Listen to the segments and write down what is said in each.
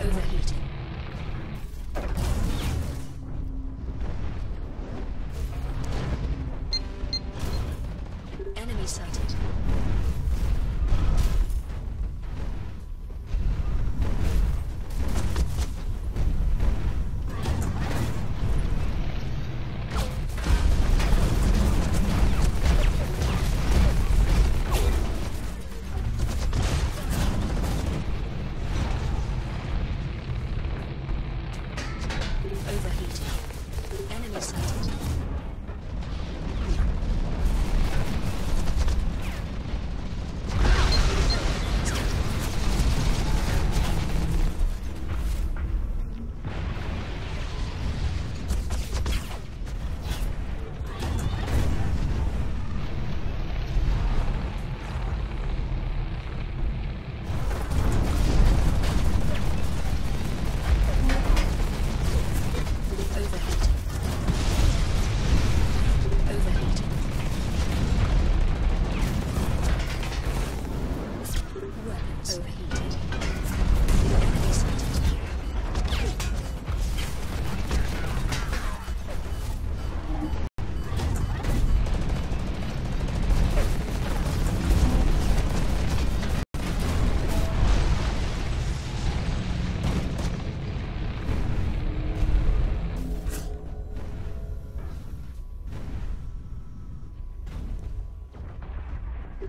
overheating.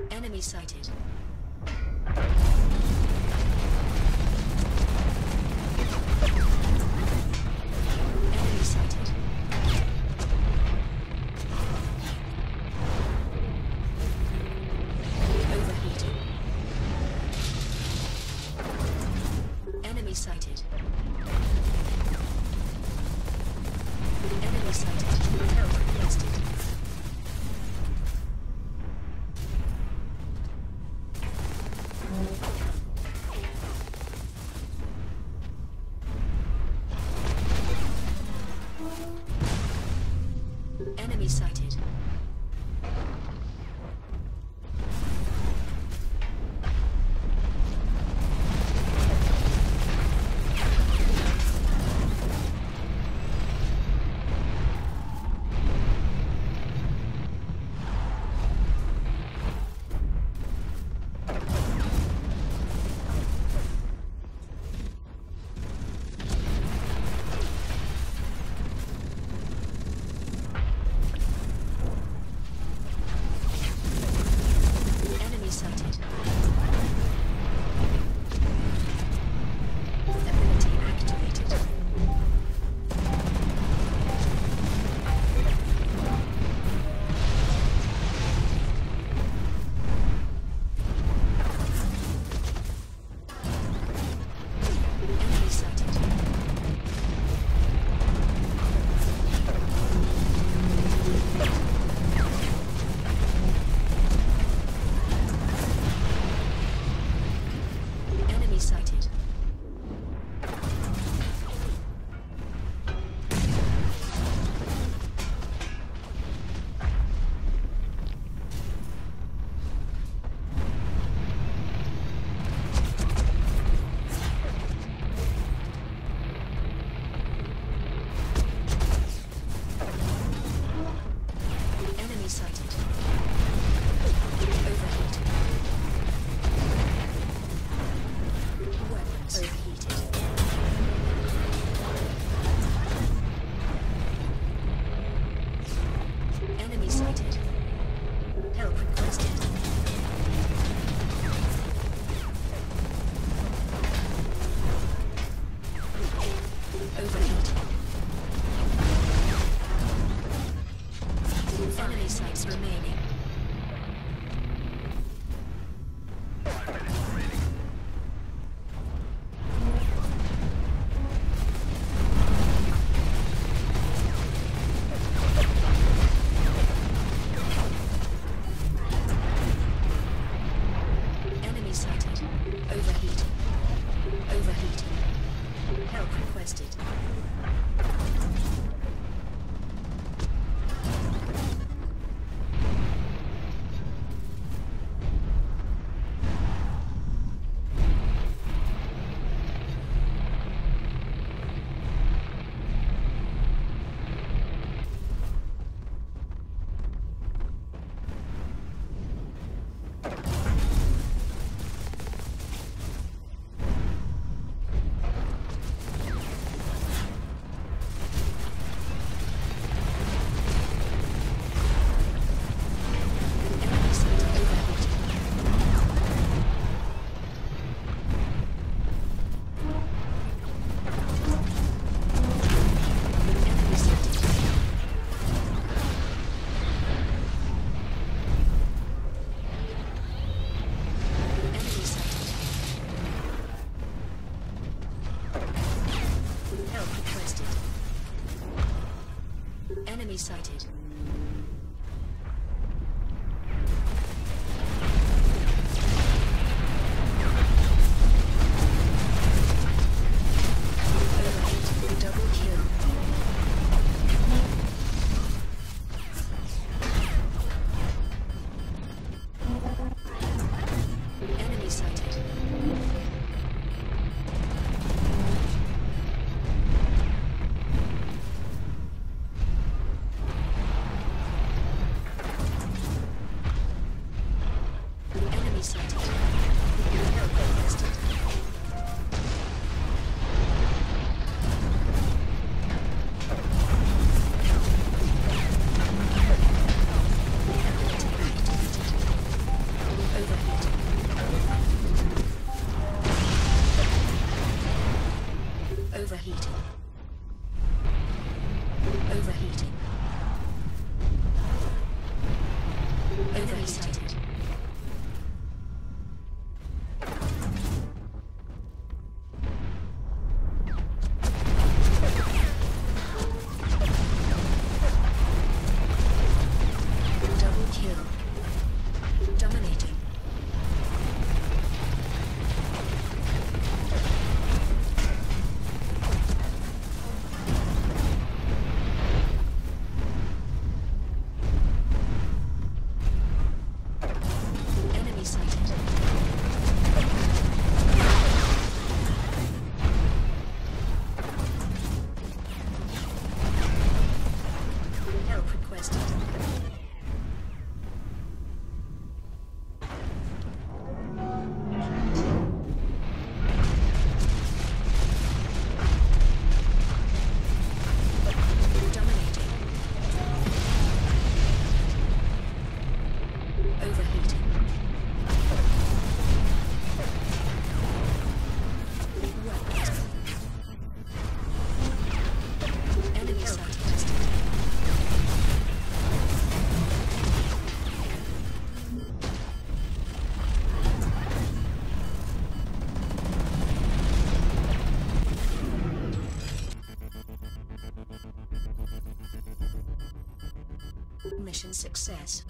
Enemy sighted. Enemy sighted. Overheating. Enemy sighted. Enemy sighted. enemy sighted. remaining. sighted. Mission success.